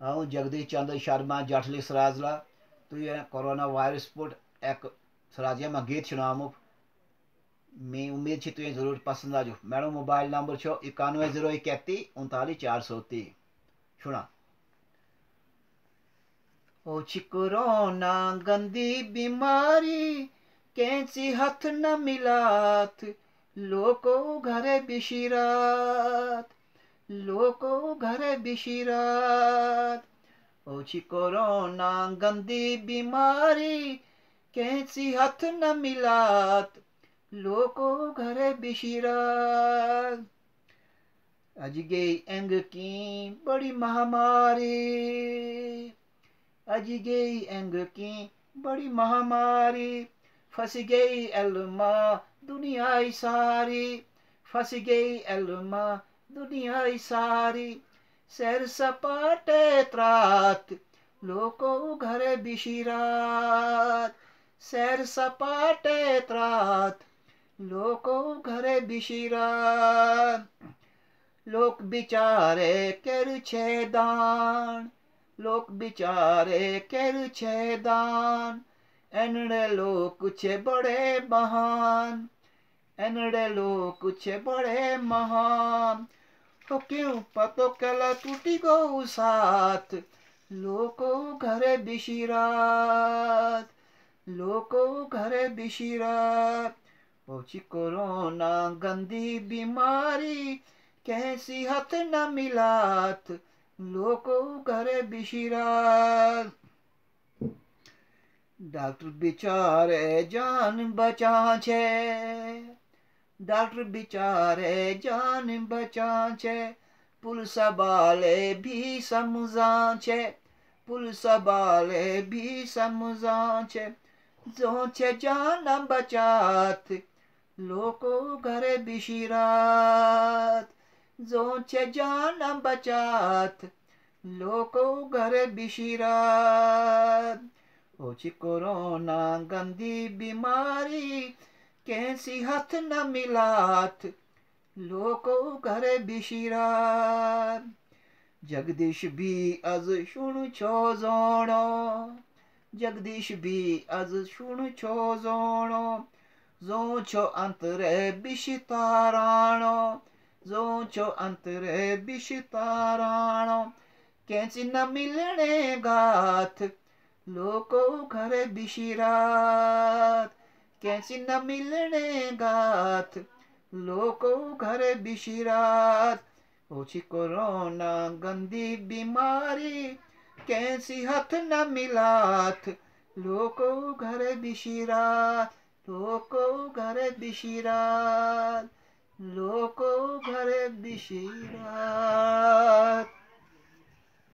हांव जगदीश चंद्र शर्मा जठली सराजला तुवें corona virus put एक सराजिया में गीत सुनामुक मैं उम्मीद है तुझे ज़रूर पसंद आ जाओ मेरा मोबाइल नंबर छो इक्यानवे ज़ीरो इकती उनतालीस चार सौ ती सुना। ओ कोरोना गंदी बीमारी कैसी हथ न मिलात, लोको घरे बिशिरात लोको घरे बिशिरात ओछी कोरोना गंदी बीमारी कैसी हथ न मिलात लोको घरे बिशिरात। अज गई एंग की बड़ी महामारी अज गई एंग की बड़ी महामारी, फंस गई एलमा दुनिया सारी, फंस गई एलमा दुनिया सारी। सैर सपाटे त्रात, लोको घरे बिशिरात। सैर सपाटे त्रात, लोको घरे बिशिरात। लोक बिचारे कर छे दान, लोक बिचारे कर छे दान। एनड़े लोग कुछ बड़े महान, एनड़े लोग कुछ बड़े महान। तो क्यों पतो कला टूटी गो साथ? लोको घरे बिशिरात लोको घरे बिशिरात ओची कोरोना गंदी बीमारी। कैसी हथ न मिलात? लोको घरे बिशिरात डॉक्टर बिचारे जान बचा छे। डॉक्टर बिचारे जान बचा छे पुलिस वाले भी समझा छे पुलिस वाले भी समझा छे जो छे जान बचात, लोको घरे बिशिरात। जो छे जान बचात, लोको घरे बिशिरात। ओची कोरोना गंदी बीमारी कैसी हथ न मिलात? लोको घरे बिशिरात जगदीश भी अज शुण छो जोणो। जगदीश भी अज शुण छो जोणो। जो छो अंतरे बिशिताराणो जो छो अंतरे बिशिताराणो कैसी न मिलने गाथ लोको घर बिशिरात कैसी न मिलने गात, लोको घर बिशिरात। ओछी कोरोना गंदी बीमारी कैसी हथ न मिलात, लोको घर बिशिरात, लोको घर बिशिरात, लोको घर बिशिरात।